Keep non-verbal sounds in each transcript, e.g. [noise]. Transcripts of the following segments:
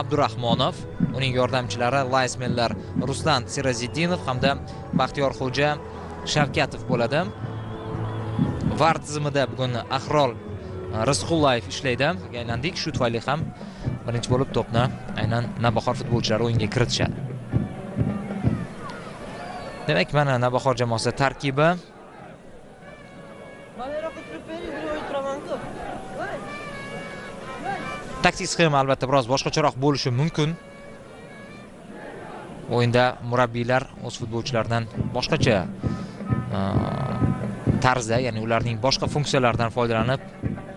abdurahmonov uning yordamchilari laysmenlar ruslan siraziddinov hamda baxtiyorxo'ja shavkatov bo'ladi. Var tizimida bugun ahrol e, rizqullayev ishlaydi. Aylandik shu tufayli ham birinchi bo'lib to'pni aynan navbahor futbolchilari o'yinga kiritishadi. Demak mana navbahor jamoasi tarkibi. Taktik sxema albatta biroz boshqacharoq bo'lishi mumkin. O'yinda murabbiylar o'z futbolchilaridan boshqacha tarzda ya'ni ularning boshqa funksiyalaridan foydalanib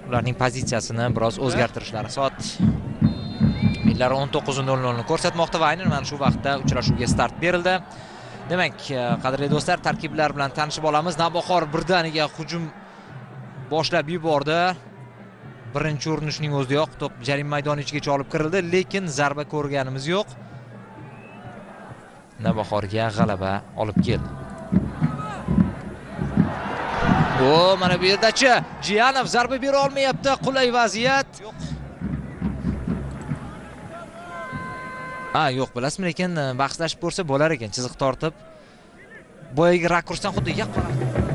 ularning pozitsiyasini biroz o'zgartirishlari soat millari o'n to'qqiz nol nolni ko'rsatmoqda va aynan mana shu vaqtda uchrashuvga start berildi. Demak qadrli do'stlar tarkiblar bilan tanishib olamiz. Navbahor birdaniga hujum boshlab yubordi. Birinchi urinishning o'zidayoq to'p jarima maydoni ichigacha olib kirildi lekin zarba ko'rganimiz yo'q. Navbahorga g'alaba olib keldi. O mana bu yerdachi jiyanov zarba bera olmayapti qulay vaziyat. Ha yo'q bilasizmi lekin e, bahslashib ko'rsa bo'lar ekan chiziq tortib. Boyagi rakursdan xuddi yaqqol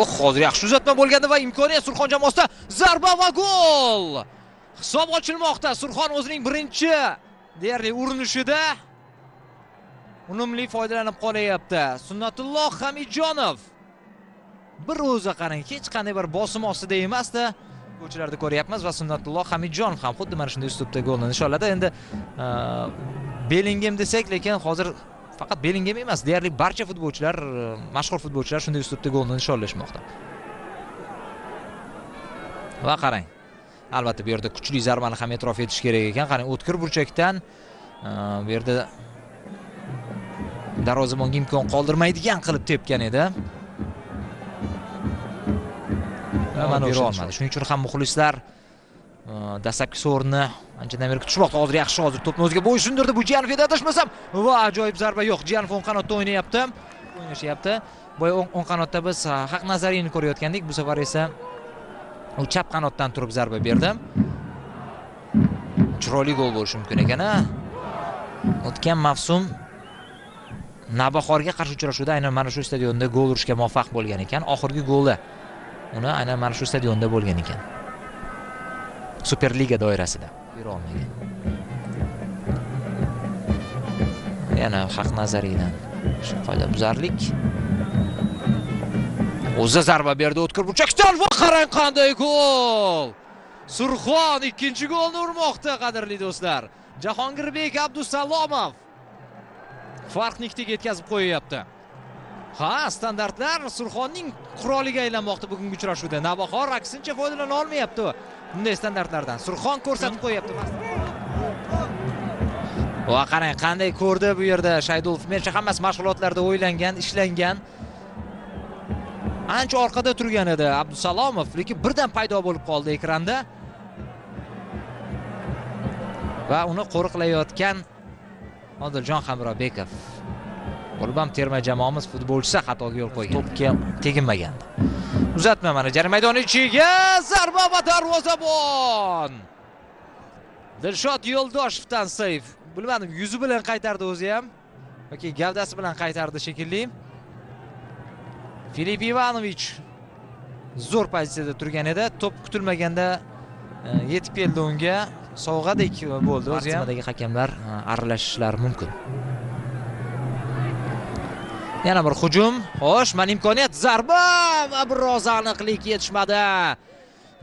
oh hozir yaxshi uzatma bo'lgandi va imkoniyat surxon jamoasida zarba va gol. Hisob ochilmoqda. Surxon o'zining birinchi deyarli urinishida unumli foydalanib qolyapti sunnatulloh hamidjonov bir o'zi qarang hech qanday bir bosim ostida emasdi futbolchilarni ko'ryapmiz va sunnatulloh hamidjonov ham xuddi mana shunday uslubda golni nishonladi. Endi e, belingem desak lekin hozir faqat belingem emas deyarli barcha futbolchilar mashhur futbolchilar shunday uslubda golni nishonlashmoqda va qarang albatta bu yerda kuchli zarbani ham e'tirof etish kerak ekan. Qarang o'tkir burchakdan bu yerda darvozabonga imkon qoldirmaydigan qilib tepgan edi. Mana olmadi. Shuning uchun ham muxlislar dastlabki sovrinni anchadan beri kutishmoqda hozir yaxshi hozir to'pni o'ziga bo'ysundirdi bu jiyanov edi adashmasam va ajoyib zarba yo'q jiyanov o'ng qanotda o'ynayapti o'ynashyapti boya o'ng qanotda biz haq nazariyni ko'rayotgandik bu safar esa u chap qanotdan turib zarba berdi chiroyli gol bo'lishi mumkin ekan a o'tgan mavsum navbahorga qarshi uchrashuvda aynan mana shu stadionda gol urishga muvaffaq bo'lgan ekan oxirgi goli uni aynan mana shu stadionda bo'lgan ekan superliga doirasida. Yurolmagan yana haq nazariydan qoidabuzarlik. O'zi zarba berdi o'tkir burchakdan va qarang qanday gol? Surxon ikkinchi golni urmoqda qadrli do'stlar. Jahongirbek abdusalomov. Farqni ikkitaga yetkazib qo'yyapti. Ha standartlar surxonning quroliga aylanmoqda bugungi uchrashuvda. Navbahor aksincha foydalana olmayapti. Bunday standartlardan. Surxon ko'rsatib qo'yyapti va qarang qanday ko'rdi bu yerda shaydulov. Menimcha hammasi mashg'ulotlarda o'ylangan ishlangan. Ancha orqada turgan edi abdusalomov lekin birdan paydo bo'lib qoldi ekranda. Va uni qo'riqlayotgan odiljon hamrobekov ham terma jamoamiz futbolchisi xatoga yo'l qo'ygan. To'pga teginmagandi uzatma mana jarima maydoni ichiga zarba va darvozabon dilshod yo'ldoshevdan seyf bilmadim yuzi bilan qaytardi o'zi ham yoki gavdasi bilan qaytardi shekilli. Filip ivanovich zo'r pozitsiyada turgan edi. To'p kutilmaganda e, yetib keldi unga. Sovg'adek bo'ldi o'zi ham. Hakamlar e, aralashishlari mumkin. Yana bir hujum. Xo'sh mana imkoniyat zarba va biroz aniqlik yetishmadi.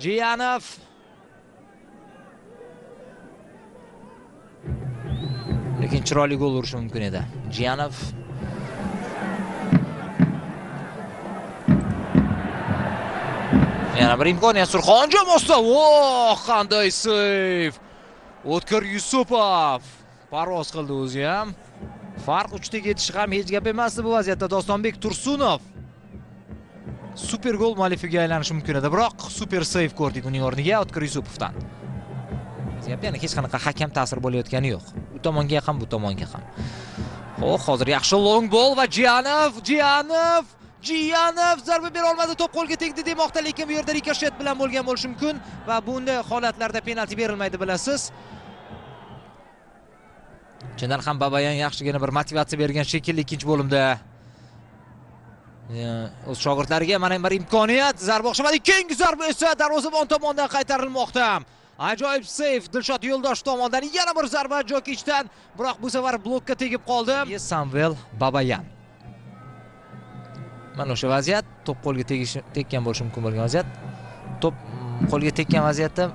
Jiyanov. Lekin chiroyli gol urishi mumkin edi. Jiyanov. Yana bir imkoniyat. Surxonjon jamoasida qanday seyf o'tkir yusupov. Parvoz qildi o'zi ham. Farq uchta ketishi ham hech gap emasdi bu vaziyatda. Dostonbek tursunov super gol muallifiga aylanishi mumkin edi. Biroq super seyf ko'rdik uning o'rniga o'tkir yusupovdan. Ya'ni hech qanaqa hakam ta'sir bo'layotgani yo'q. U tomonga ham bu tomonga ham. Ho'p hozir yaxshi long bol va jiyanov jiyanov jiyanov zarba bera olmadi. To'p qo'lga tegdi demoqda lekin bu yerda rikoshet bilan bo'lgan bo'lishi mumkin va bunday holatlarda penalti berilmaydi bilasiz. Chindan ham babayan yaxshigina bir motivatsiya bergan shekilli ikkinchi bo'limda. O'z shogirdlariga mana bir imkoniyat. Zarba o'xshamadi keyingi zarba esa darvozabon tomonidan qaytarilmoqda. Ajoyib seyf dilshod yo'ldoshev tomonidan yana bir zarba jokichdan. Biroq bu safar blokka tegib qoldi. Samvel babayan. Mana o'sha vaziyat. To'p qo'lga tegishi tekkan bo'lishi mumkin bo'lgan vaziyat. To'p mm, qo'lga tekkan vaziyatda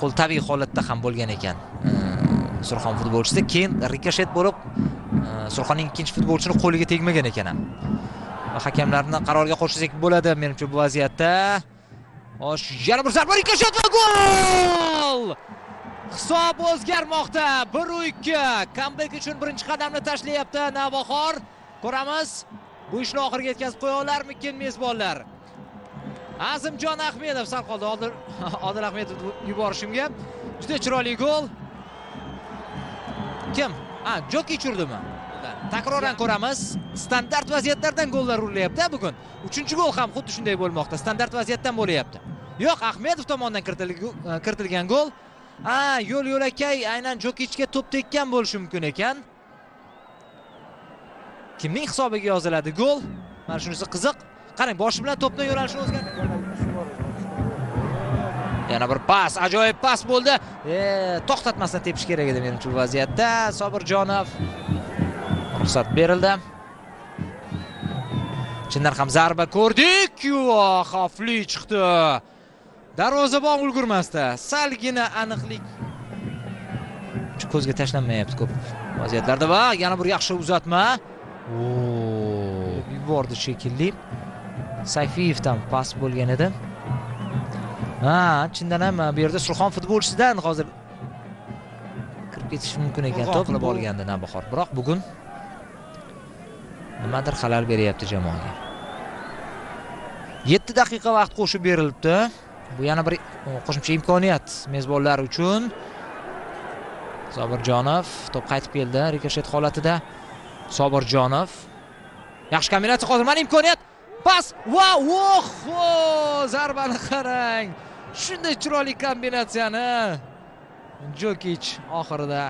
qo'l tabiiy holatda ham bo'lgan ekan surxon futbolchisi. Keyin rikoshet bo'lib e, surxonning ikkinchi futbolchisini qo'liga tegmagan ekan. Ham hakamlarni qaroriga qo'shsak bo'ladi. Menimcha bu vaziyatda osh yana bir zarba rikoshet va gol! Hisob o'zgarmoqda. Bir ikki. Kambek uchun birinchi qadamni tashlayapti navbahor. Ko'ramiz bu ishni oxiriga yetkazib qo'ya olarmikin mezbonlar? Azimjon ahmedov sal qoldi [laughs] odil ahmedov yuborishimga juda chiroyli gol. Kim? Ha jokich urdimi takroran ko'ramiz. Standart vaziyatlardan gollar urilyapti bugun. Uchinchi gol ham xuddi shunday bo'lmoqda. Standart vaziyatdan bo'lyapti. Yo'q ahmedov tomonidan kiritilgan gol. Ha yo'l yo'lakay aynan jokichga to'p tekkan bo'lishi mumkin ekan. Kimning hisobiga yoziladi gol? Mana shunisi qiziq. Qarang boshi bilan to'pni yo'nalishini o'zgartirdi yana bir pas ajoyib pas bo'ldi. E, to'xtatmasdan tepish kerak edi menimcha bu vaziyatda. Sobirjonov ruxsat berildi. Chindan ham zarba ko'rdik. Xavfli chiqdi. Darvozabon ulgurmasdi. Salgina aniqlik ko'zga tashlanmayapti ko'p vaziyatlarda va yana bir yaxshi uzatma. Yubordi shekilli. Sayfiyevdan pas bo'lgan edi. Ha chindan ham bu yerda surxon futbolchisidan hozir kirib ketishi mumkin ekan. To'p qilib olgandi navbahor biroq bugun nimadir xalal beryapti jamoaga. Yetti daqiqa vaqt qo'shib berilibdi. Bu yana bir qo'shimcha imkoniyat mezbonlar uchun. Sobirjonov to'p qaytib keldi rikoshet holatida. Sobirjonov. Yaxshi kombinatsiya hozir mana imkoniyat. Pas! Va oh zarbani qarang shunday chiroyli kombinatsiyani jokich oxirida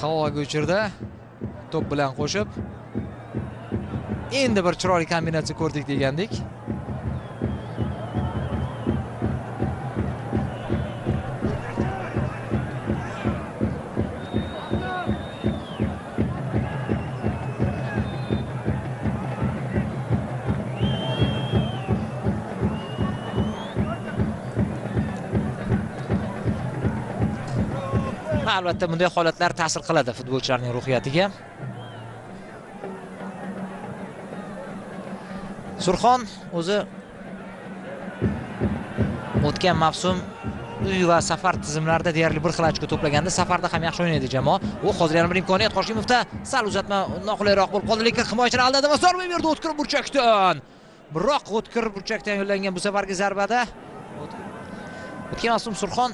havoga uchirdi. To'p bilan qo'shib. Endi bir chiroyli kombinatsiya ko'rdik degandik. Albatta bunday holatlar ta'sir qiladi futbolchilarning ruhiyatiga. Surxon o'zi o'tgan mavsum uy va safar tizimlarida deyarli bir xil ochko to'plaganda safarda ham yaxshi o'ynaydi jamoa. U hozir yana bir imkoniyat. Qoshimovda sal uzatma noqulayroq bo'lib qoldi lekin himoyachini aldadi va zarba berdi o'tkir burchakdan. Biroq o'tkir burchakdan yo'llangan bu safargi zarbada o'tgan mavsum surxon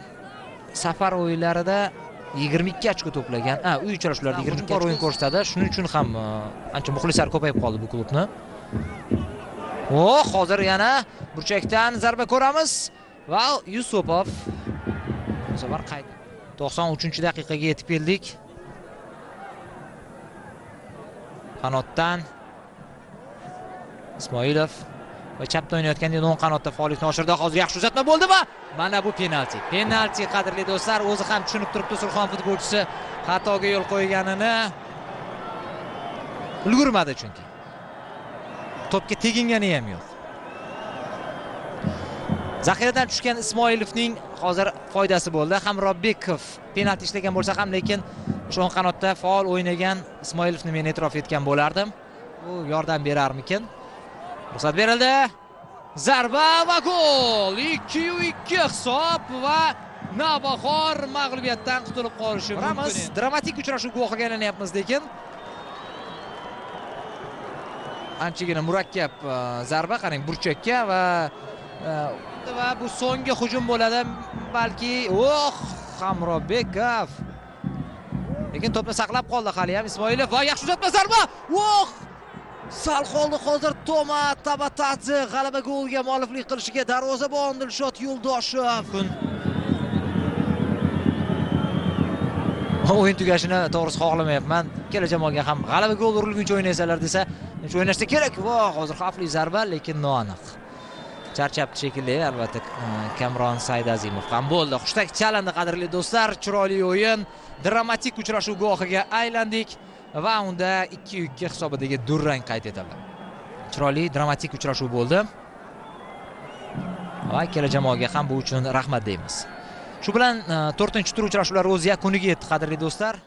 safar o'yinlarida yigirma ikki ochko to'plagan. Ha uy uchrashuvlarda yigirma ikki bor o'yin ko'rsatadi. Shuning uchun ham e, ancha muxlislar ko'payib qoldi bu klubni. O hozir yana burchakdan zarba ko'ramiz. Va yusupov. Bu safar qayt. To'qson uchinchi daqiqaga yetib keldik. Qanotdan? Ismoilov va chapda o'ynayotganda o'ng qanotda faollikni oshirdi. Hozir yaxshi uzatma bo'ldi va mana bu penalti. Penalti qadrli do'stlar o'zi ham tushunib turibdi surxon futbolchisi xatoga yo'l qo'yganini. Ulgurmadi chunki. To'pga tegingani ham yo'q. Zaxiradan tushgan ismoilovning hozir foydasi bo'ldi. Hamrobbekov penalti ishlagan bo'lsa ham lekin shu o'ng qanotda faol o'ynagan ismoilovni men e'tirof etgan bo'lardim. U yordam berarmikin? Ruxsat berildi. Zarba va gol. Ikkiyu ikki hisob va navbahor mag'lubiyatdan qutulib qolishi mumkin dramatik uchrashuv guvohiga aylanyapmiz lekin anchagina murakkab e, zarba. Qarang burchakka va e, va bu so'nggi hujum bo'ladi. Balki oh hamrobekov lekin to'pni saqlab qoldi hali ham ismoilov va yaxshi uzatma zarba. Voh sal qoldi hozir toma tabatadze g'alaba goliga mualliflik qilishiga darvozabon dilshod yo'ldoshev o'yin tugashini to'g'risi xohlamayapman. Ikkala jamoaga ham g'alaba gol urilguncha o'ynaysanlar desa shu o'ynashsa kerak. Va hozir xavfli zarba lekin noaniq. Charchabdi shekilli albatta e, kamron saidazimov ham bo'ldi. Hushtak chalindi qadrli do'stlar. Chiroyli o'yin. Dramatik uchrashuv guvohiga aylandik. Va unda ikki ikki hisobidagi durang qayd etildi. Chiroyli dramatik uchrashuv bo'ldi. Va ikkala jamoaga ham bu uchun rahmat deymiz. Shu bilan e, to'rtinchi tur uchrashuvlari o'z yakuniga yetdi qadrli do'stlar.